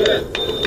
Grazie.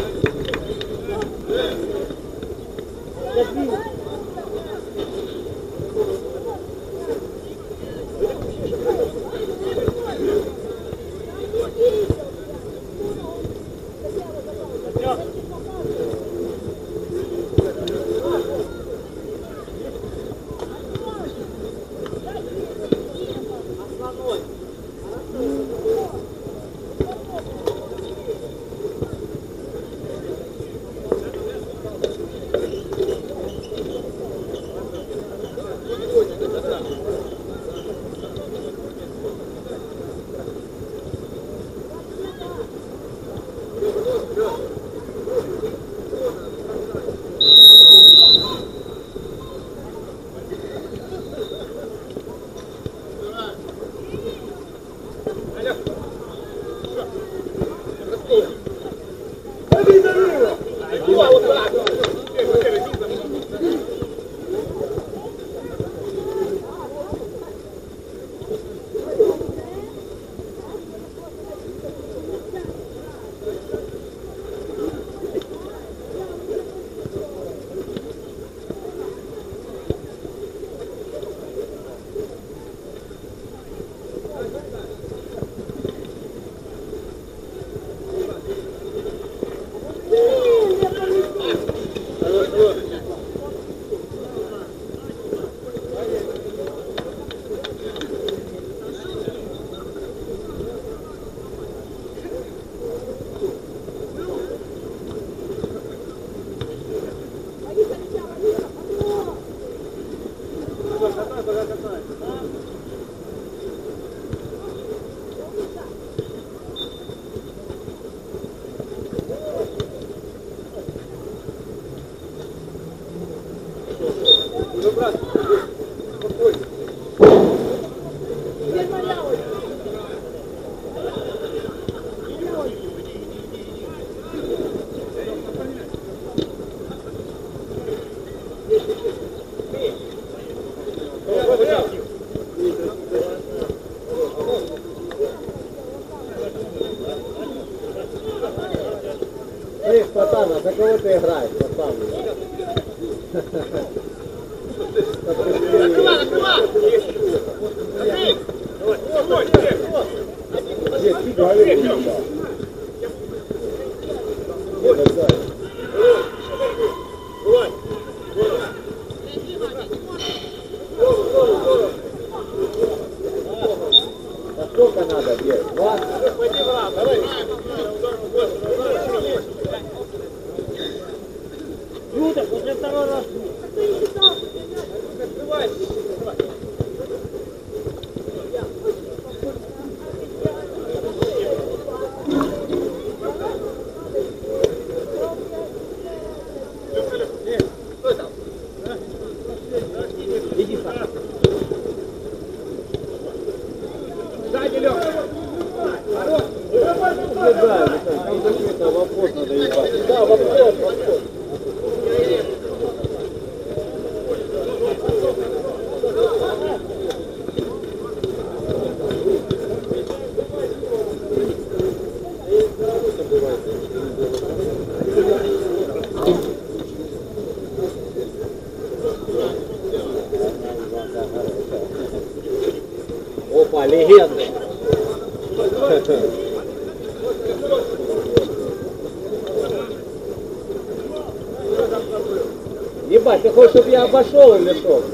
Опа, легенда. Ебать, ты хочешь, чтобы я обошел или что?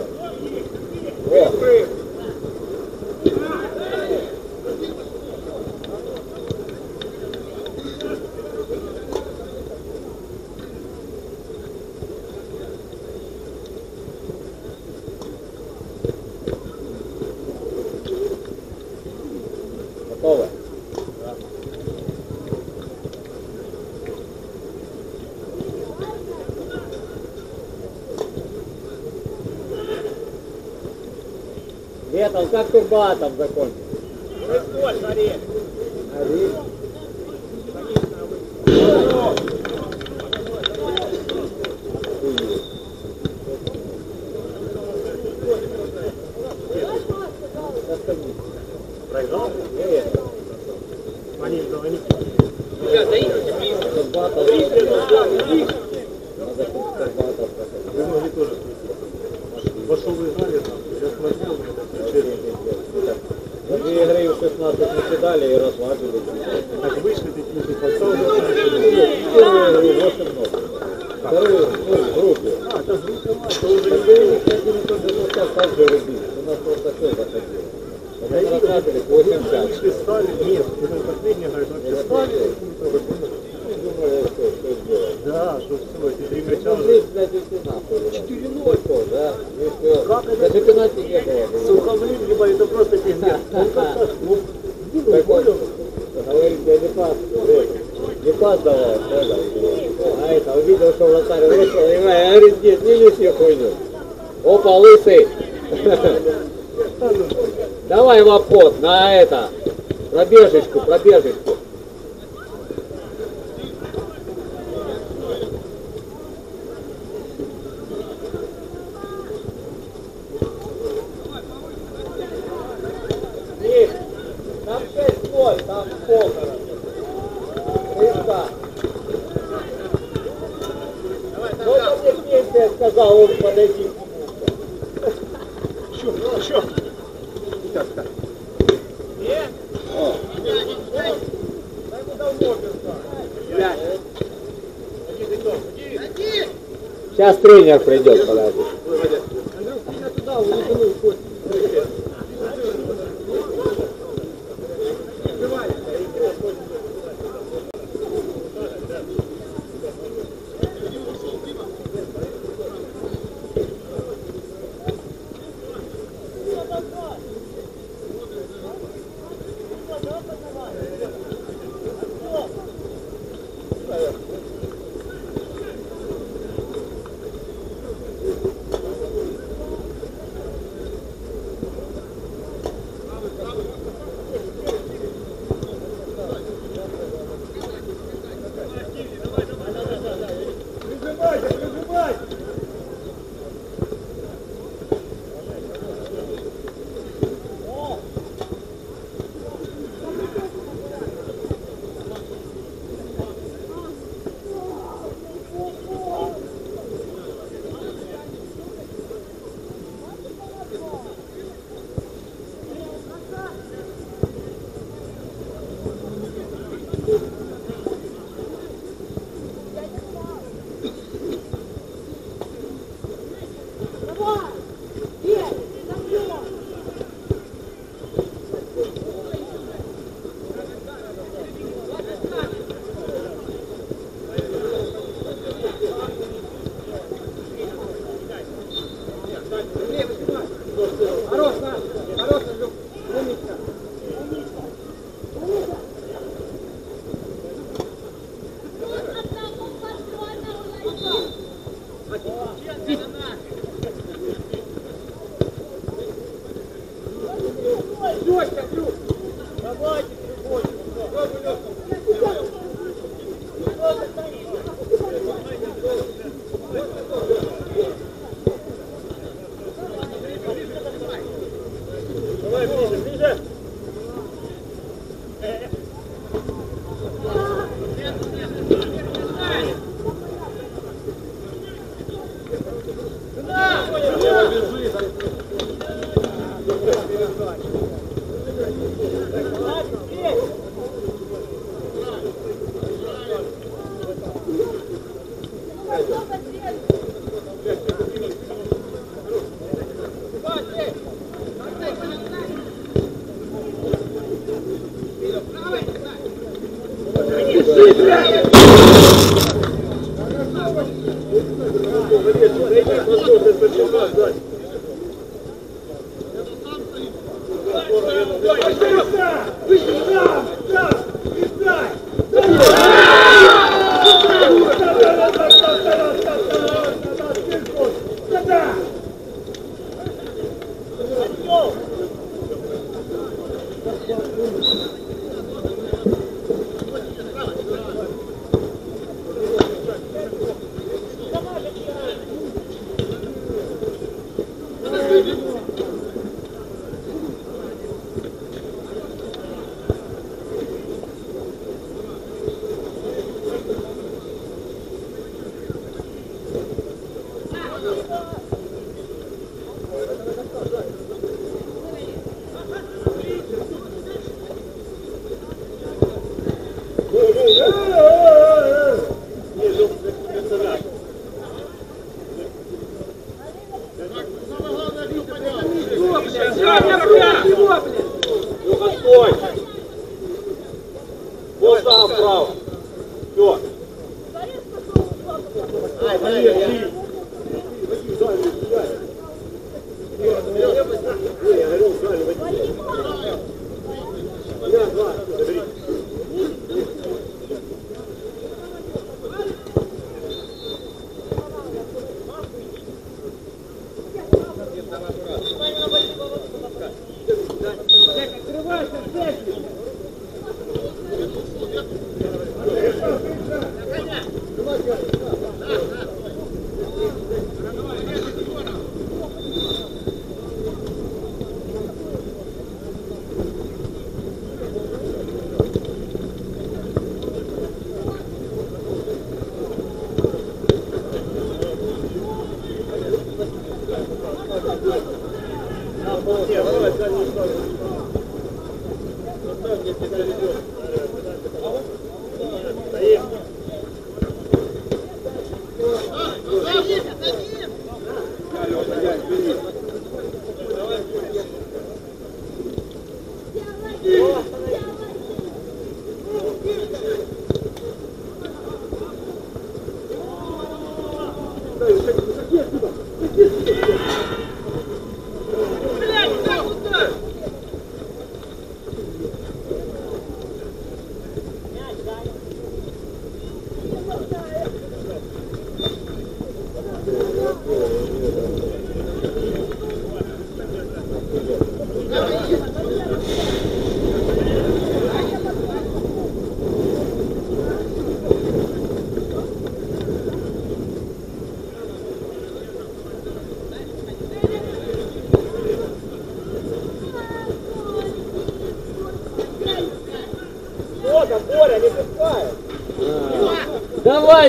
Как турбатом закончил? Ори. Проиграл? Нет. Говорит, я не пас. Не пас давал, А это увидел, что вратарь вышел, и говорит, не лишнюю хуйню. Опа, лысый. Давай в обход на это. Пробежечку, пробежечку. меня придет, пожалуйста. Давай,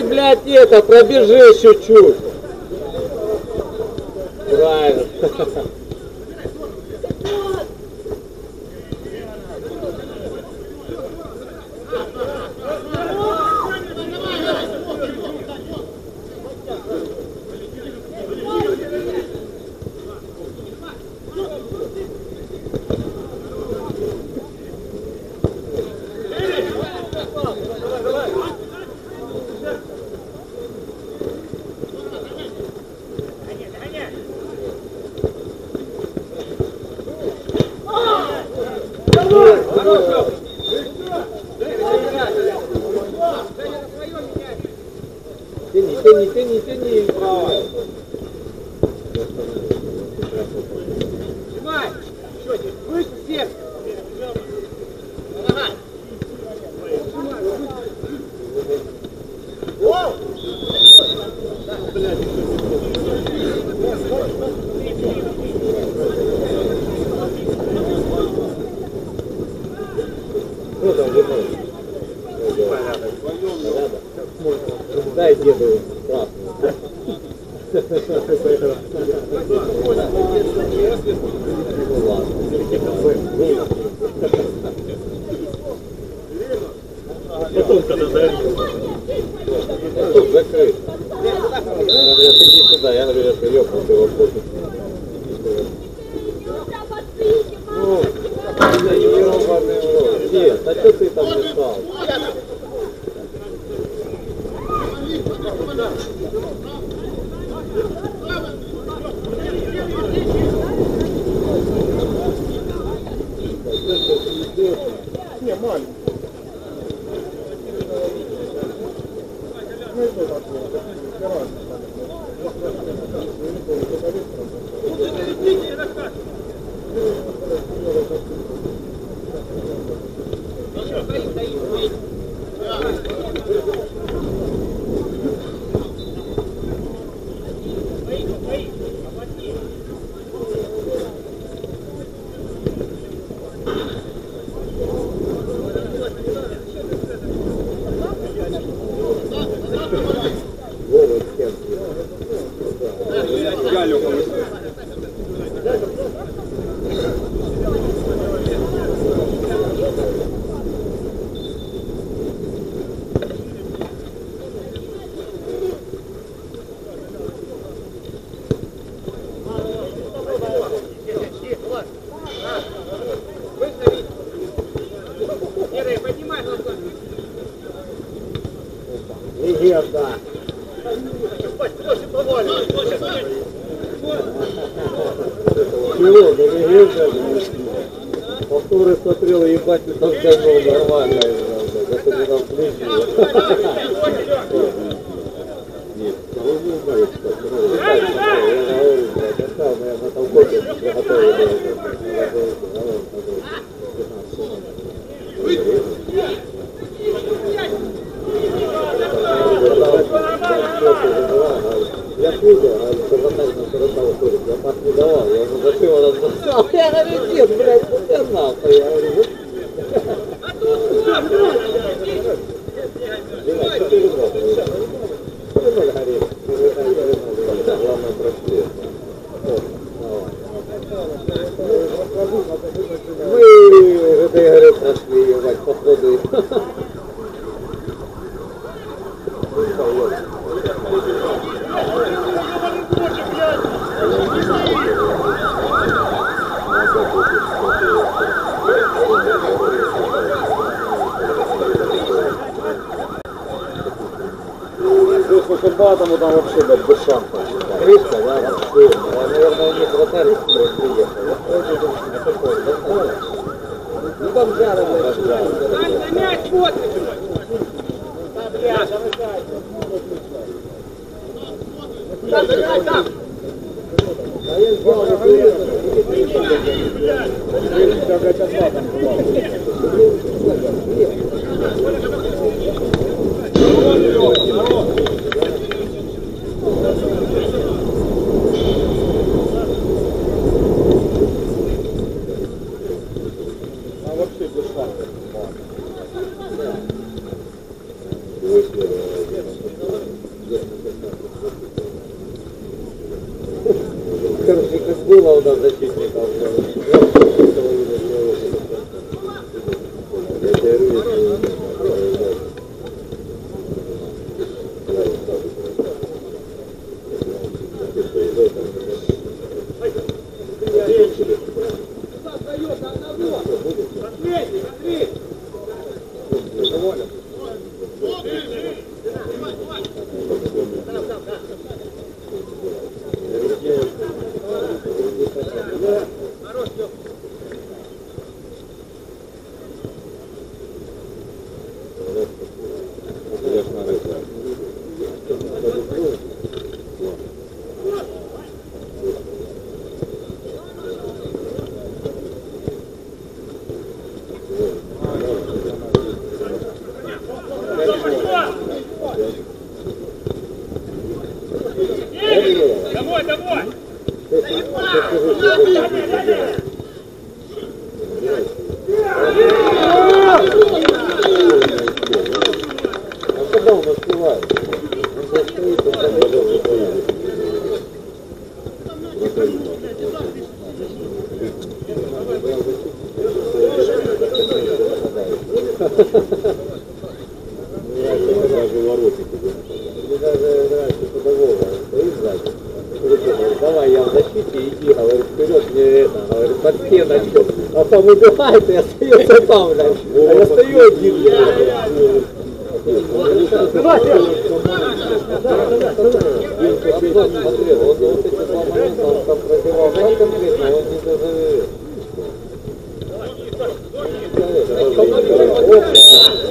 блядь, это, пробежи чуть-чуть. Тяни, тяни, тяни, тяни, право. Снимай! Счетик, выше всех! хватит там нормально, не там ближе. Thank you. даже воротник уже Или даже раньше судового типа стоит сзади. «Ну, давай, я в защите, иди, говорит, вперед, мне это, говорит, под стену, а там убивает и остается там, блядь. А я стою один, блядь. Смотри, вот, вот эти два момента, он там пробивал, да, конкретно, он не даже... Давай, давай, давай.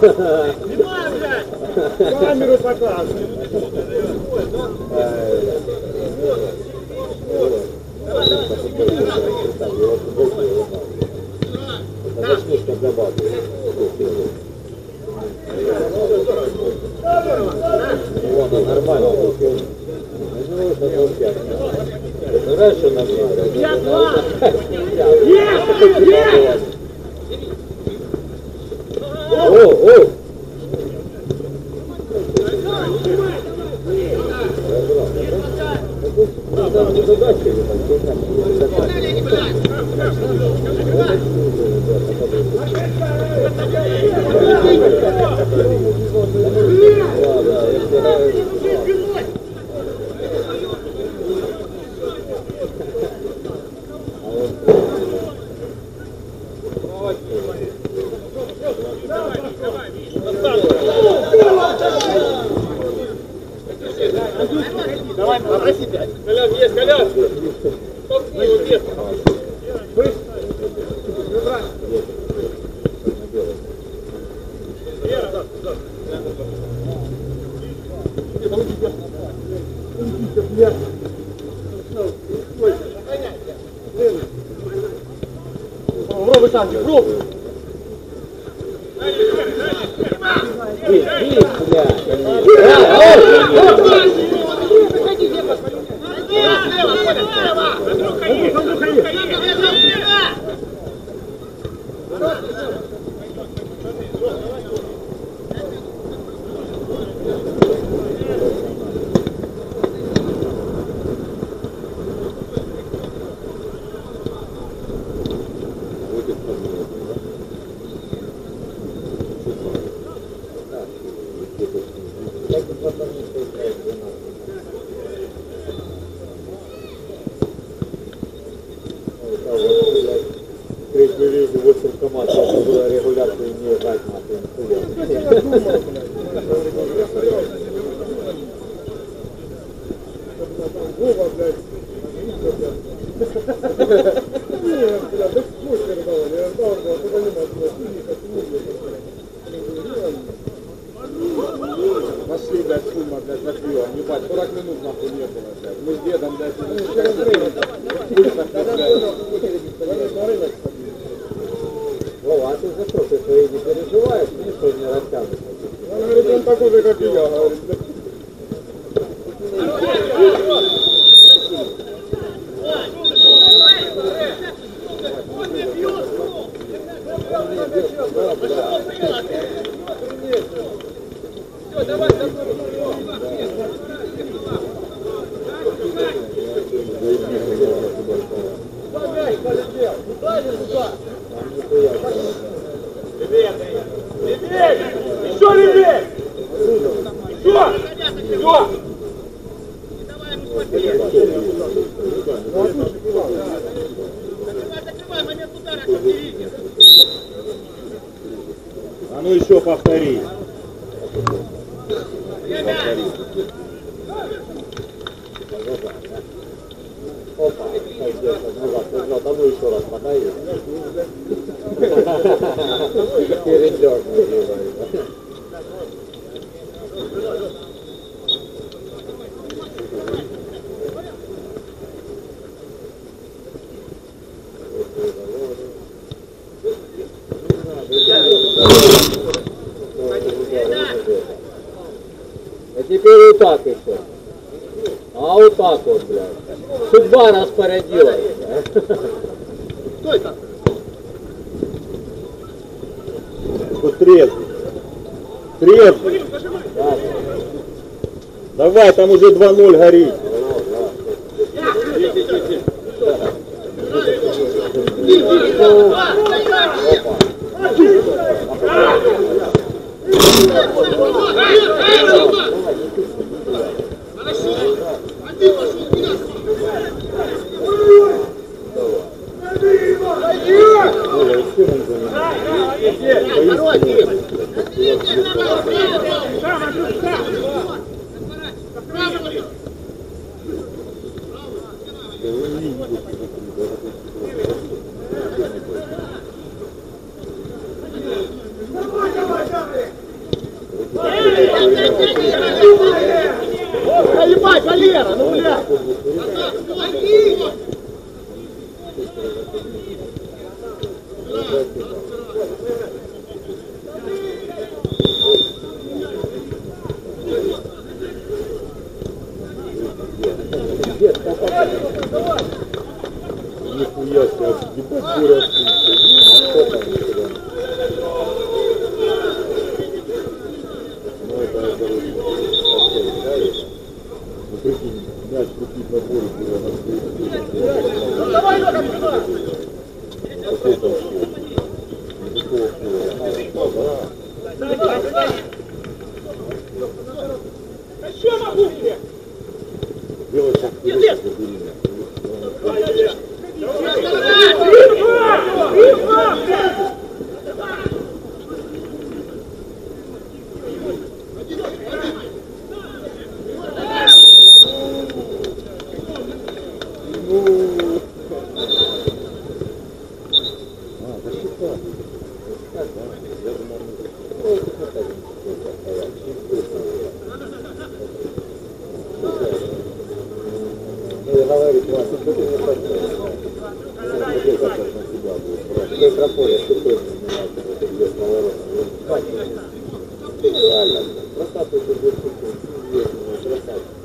Снимай, блядь! Камеру показывай! Вова, а ты за что ты свои не переживаешь? Мне что не рассказываешь? Он говорит, он такой же, как и я. Говорит, там уже 2-0 горит. Реально. Красавцы ты будешь известный, красавцы.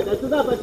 Жди. Серый. Вань, а сюда по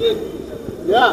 Я.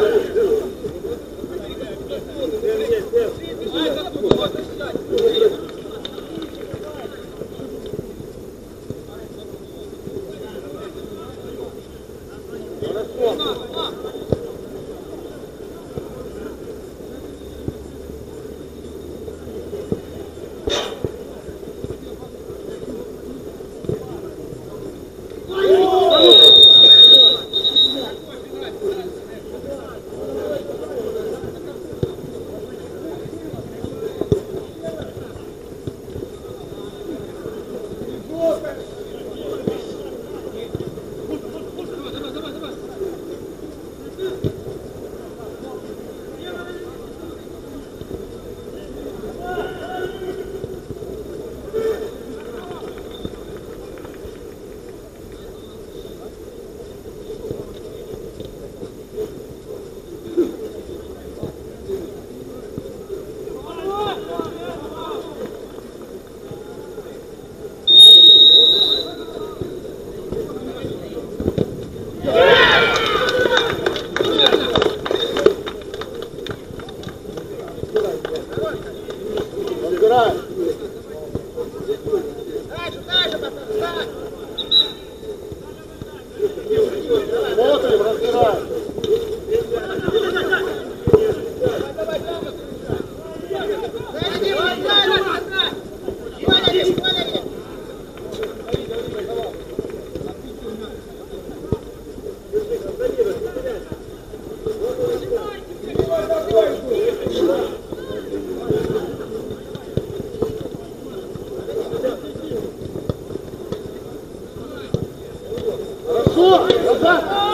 四三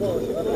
Ну,